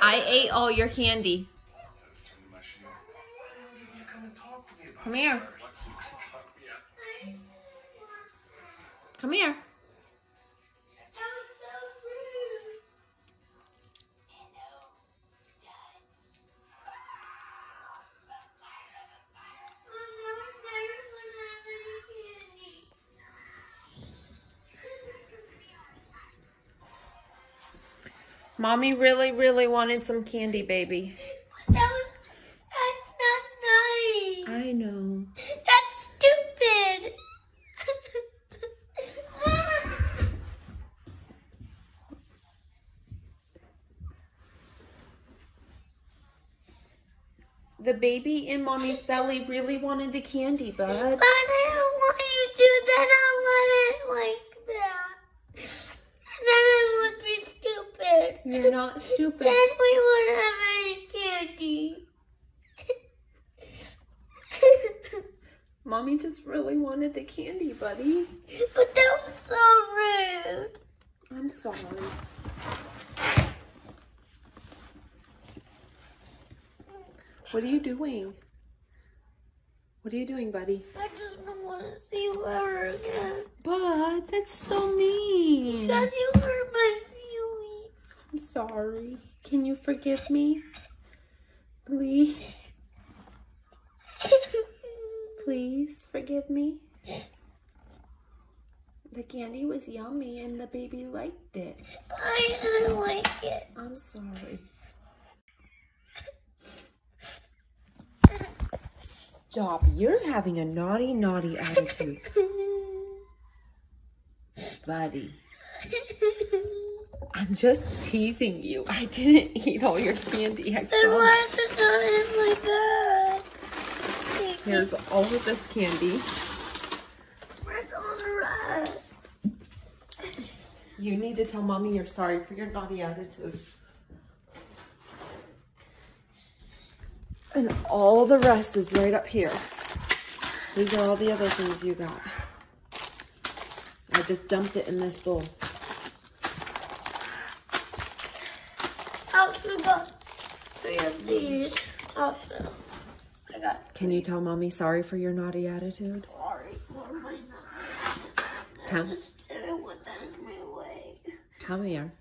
I ate all your candy. Come here. Come here. Mommy really, really wanted some candy, baby. That was, that's not nice. I know. That's stupid. The baby in mommy's belly really wanted the candy, bud. But I don't want you to do that. I want it like that. And then I would be stupid. You're not stupid. Then we won't have any candy. Mommy just really wanted the candy, buddy. but that was so rude. I'm sorry. What are you doing? What are you doing, buddy? I just don't want to see her again. Bud, that's so mean. Because you hurt my feelings. I'm sorry. Can you forgive me? Please, please forgive me. The candy was yummy and the baby liked it. I didn't like it. I'm sorry. Stop. You're having a naughty, naughty attitude. Buddy. I'm just teasing you. I didn't eat all your candy. I Then promise. why is it not in my bag? Here's all of this candy. Where's all the rest? You need to tell mommy you're sorry for your naughty attitude. And all the rest is right up here. These are all the other things you got. I just dumped it in this bowl. Also got three of these. Also, I got Can you tell mommy sorry for your naughty attitude? sorry for my Come, just didn't want that in my way. come here.